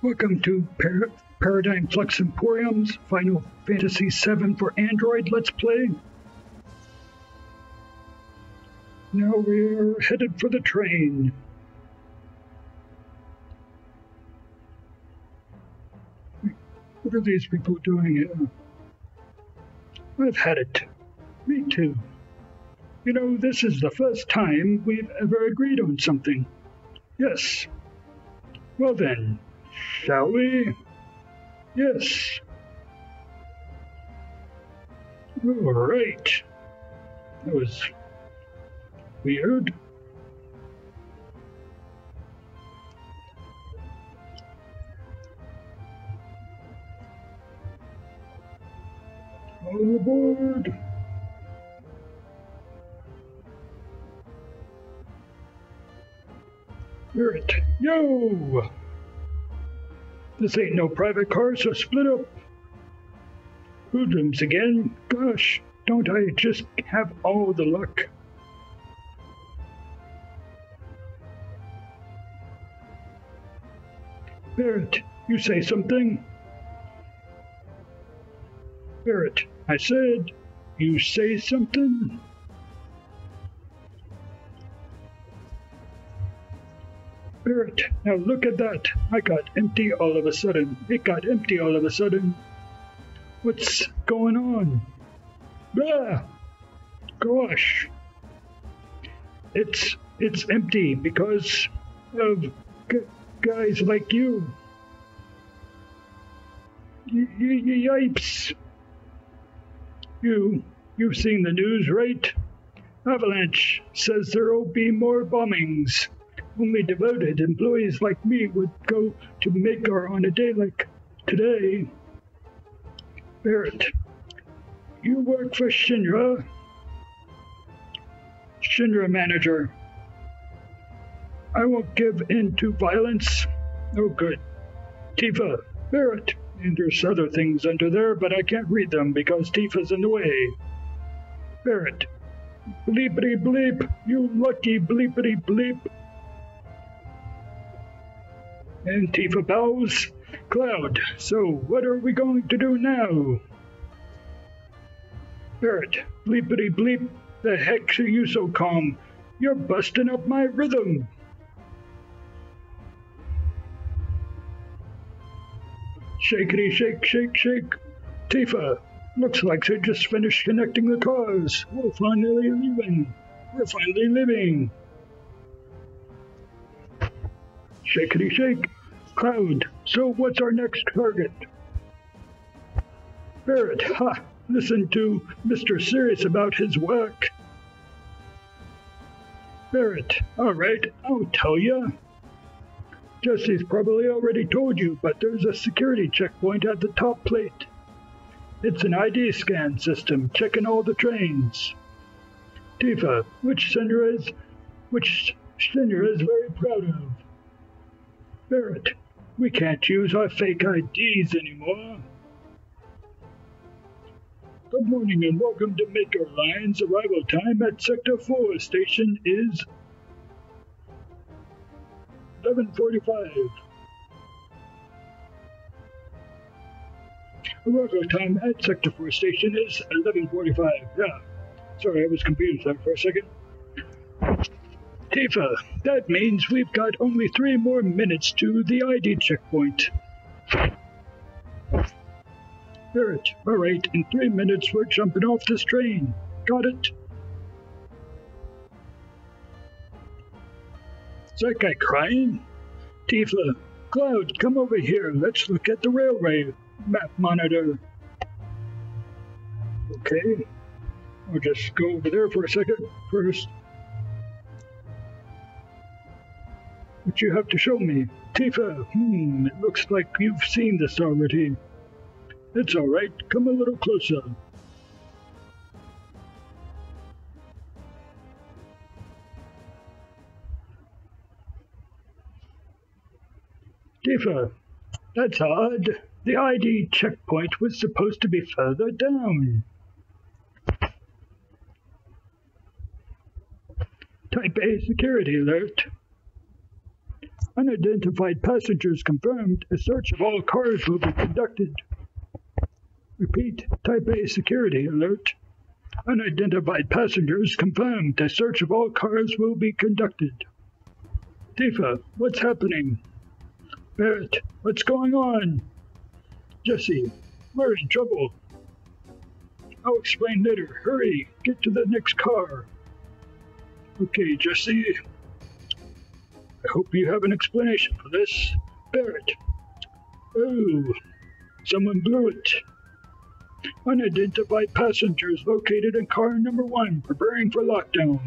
Welcome to Par- Paradigm Flux Emporium's Final Fantasy VII for Android Let's Play. Now we're headed for the train. What are these people doing here? I've had it. Me too. You know, this is the first time we've ever agreed on something. Yes. Well then, shall we? Yes. All right. That was weird. All aboard. Spirit, yo! This ain't no private car, so split up. Hoodlums again? Gosh, don't I just have all the luck? Barret, you say something? Barret, I said, you say something? Barret, now look at that. I got empty all of a sudden. It got empty all of a sudden. What's going on? Blah! Gosh. It's it's empty because of g- guys like you. Y- y- yipes. You you've seen the news, right? Avalanche says there'll be more bombings. Only devoted employees like me would go to Maker on a day like today. Barret, you work for Shinra? Shinra manager. I won't give in to violence. Oh, good. Tifa, Barret, and there's other things under there, but I can't read them because Tifa's in the way. Barret, bleepity bleep, you lucky bleepity bleep. And Tifa bows. Cloud, so what are we going to do now? Barret, bleepity bleep, the heck are you so calm? You're busting up my rhythm. Shakety shake, shake, shake. Tifa, looks like they just finished connecting the cars. We're finally leaving. We're finally living. Shakety shake. Cloud, so what's our next target? Barret, ha! Listen to Mr. Serious about his work. Barret, all right, I'll tell you. Jesse's probably already told you, but there's a security checkpoint at the top plate. It's an ID scan system checking all the trains. Tifa, which Shinra is, which Shinra is very proud of. Barret, we can't use our fake IDs anymore. Good morning and welcome to Maker Line's arrival time at Sector 4. Station is 1145. Arrival time at Sector 4 station is 1145. Yeah. Sorry, I was confused there for a second. Tifa, that means we've got only three more minutes to the ID checkpoint. Barret, alright, in three minutes we're jumping off this train. Got it? Is that guy crying? Tifa, Cloud, come over here. Let's look at the railway map monitor. Okay. I'll just go over there for a second first. What you have to show me? Tifa, hmm, it looks like you've seen this already. It's alright, come a little closer. Tifa, that's odd. The ID checkpoint was supposed to be further down. Type A security alert. Unidentified passengers confirmed. A search of all cars will be conducted. Repeat, Type A security alert. Unidentified passengers confirmed. A search of all cars will be conducted. Tifa, what's happening? Barret, what's going on? Jesse, we're in trouble. I'll explain later. Hurry, get to the next car. Okay, Jesse. I hope you have an explanation for this. Barret. Oh, someone blew it. Unidentified passengers located in car number one, preparing for lockdown.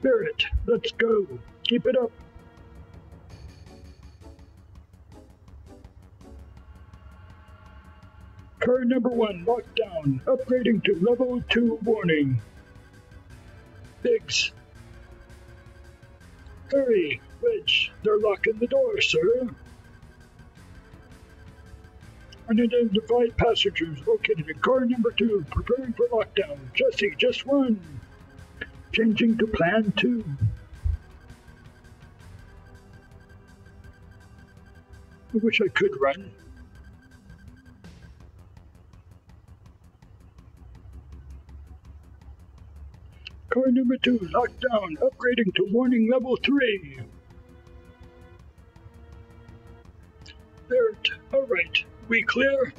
Barret, let's go. Keep it up. Car number one locked down, upgrading to level two warning. Biggs. Hurry, Wedge, they're locking the door, sir. Unidentified passengers located in car number two, preparing for lockdown. Jesse, just one. Changing to plan two. I wish I could run. Car number two, lockdown, upgrading to warning level three. Barret, alright, we clear?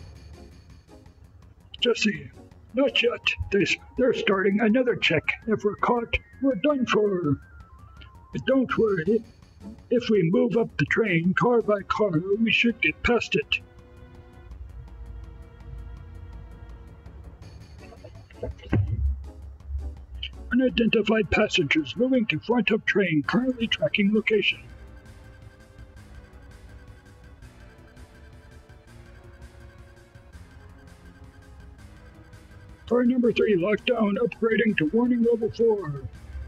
Jesse, not yet. They, they're starting another check. If we're caught, we're done for. But don't worry. If we move up the train car by car, we should get past it. Unidentified passengers moving to front of train currently tracking location. Car number three lockdown upgrading to warning level four.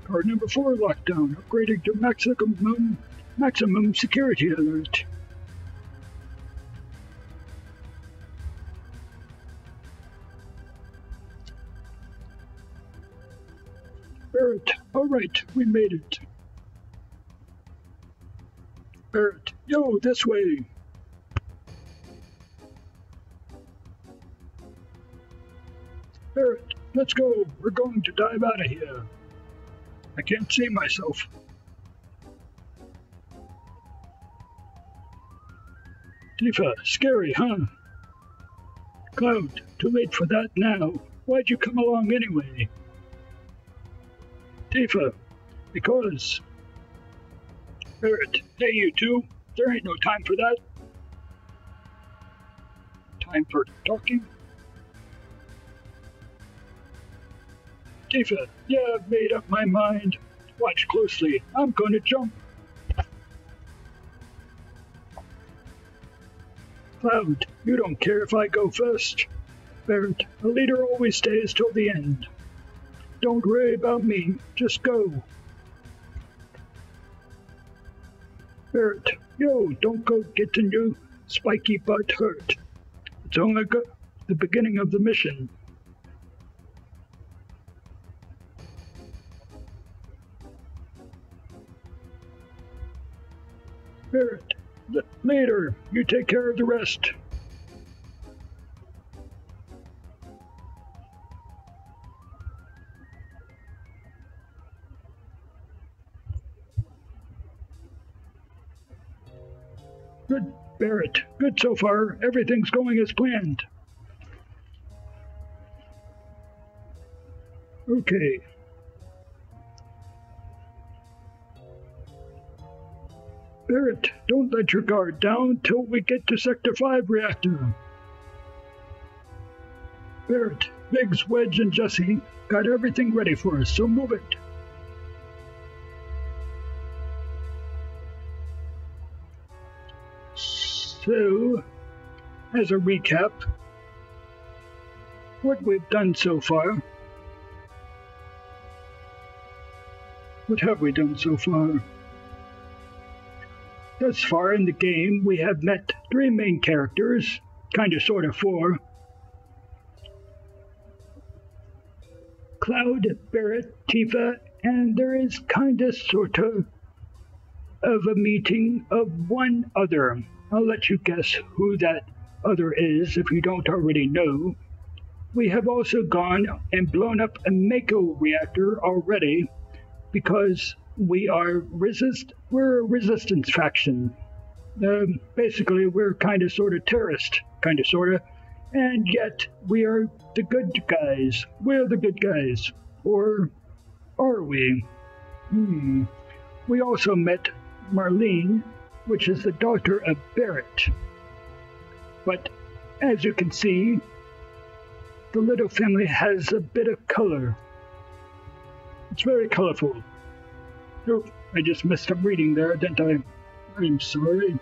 Car number four lockdown upgrading to maximum maximum security alert. All right, we made it. Barret, yo, this way. Barret, let's go. We're going to dive out of here. I can't see myself. Tifa, scary, huh? Cloud, too late for that now. Why'd you come along anyway? Tifa, because. Barret, hey, you two. There ain't no time for that. Time for talking? Tifa, yeah, I've made up my mind. Watch closely. I'm to jump. Cloud, you don't care if I go first. Barret, a leader always stays till the end. Don't worry about me, just go. Barret, yo, don't go getting your spiky butt hurt. It's only the beginning of the mission. Barret, later, you take care of the rest. Good, Barret. Good so far. Everything's going as planned. Okay. Barret, don't let your guard down till we get to Sector 5 reactor. Barret, Biggs, Wedge, and Jesse got everything ready for us, so move it. So, as a recap, what we've done so far. What have we done so far? Thus far in the game, we have met three main characters, kinda sorta four. Cloud, Barret, Tifa, and there is kinda sorta of a meeting of one other. I'll let you guess who that other is if you don't already know. We have also gone and blown up a Mako reactor already because we are resist we're a resistance faction. Um, basically, we're kind of sort of terrorist, kind of sort of, and yet we are the good guys. We're the good guys, or are we? Hmm. We also met Marlene, which is the daughter of Barret. But as you can see, the little family has a bit of color. It's very colorful. Oh, I just messed up reading there, didn't I? I'm sorry.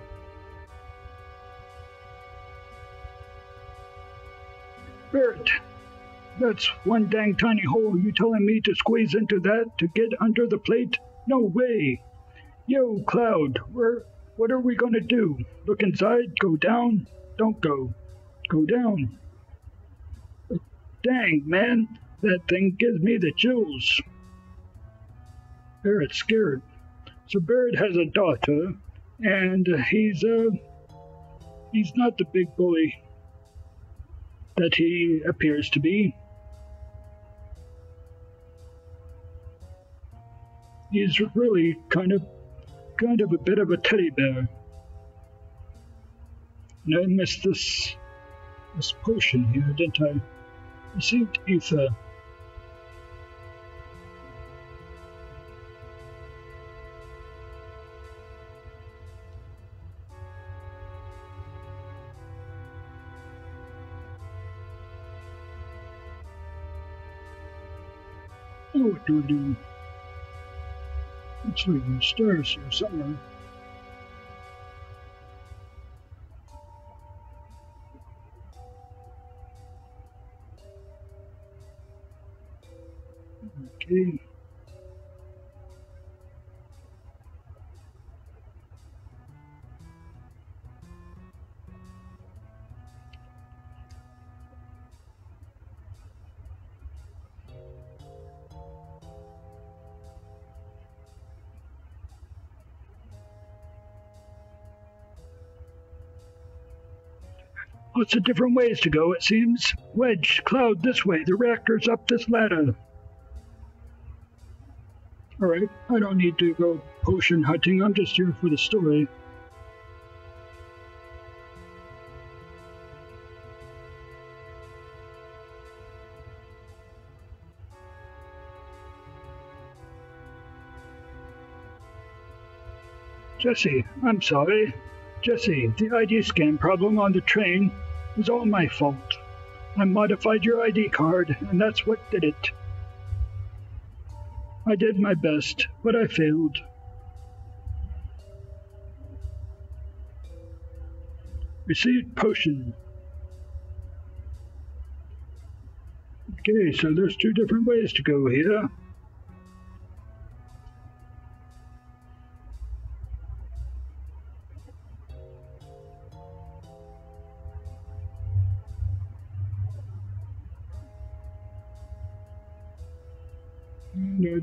Barret, that's one dang tiny hole. You telling me to squeeze into that to get under the plate? No way. Yo, Cloud, where, what are we gonna do? Look inside, go down, don't go. Go down. Dang, man, that thing gives me the chills. Barret's scared. So Barret has a daughter, and he's uh he's not the big bully that he appears to be. He's really kind of kind of a bit of a teddy bear. And I missed this this potion here, didn't I? Received ether. Oh, do I do? Looks like stairs here somewhere. Okay. Lots of different ways to go, it seems. Wedge, Cloud this way, the reactor's up this ladder. Alright, I don't need to go potion hunting, I'm just here for the story. Jesse, I'm sorry. Jesse, the ID scan problem on the train was all my fault. I modified your ID card, and that's what did it. I did my best, but I failed. Received potion. Okay, so there's two different ways to go here.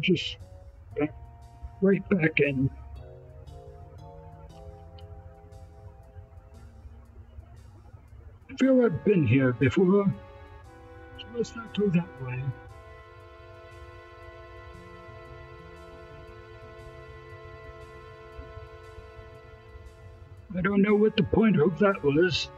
Just back, right back in. I feel I've been here before, so let's not go that way. I don't know what the point of that was.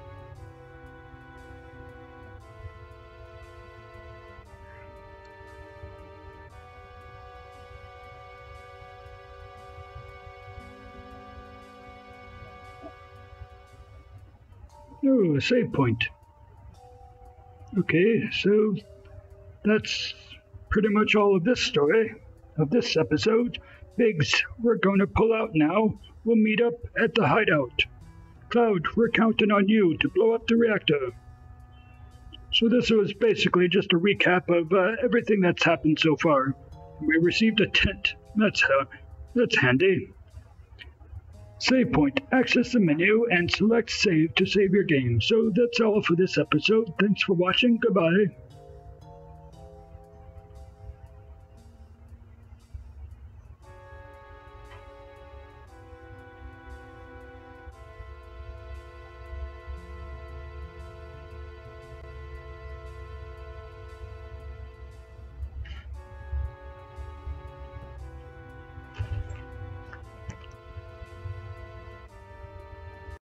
A save point. Okay, so that's pretty much all of this story, of this episode. Biggs, we're going to pull out now. We'll meet up at the hideout. Cloud, we're counting on you to blow up the reactor. So this was basically just a recap of uh, everything that's happened so far. We received a tent. That's uh, that's handy. Save point. Access the menu and select save to save your game. So that's all for this episode. Thanks for watching. Goodbye.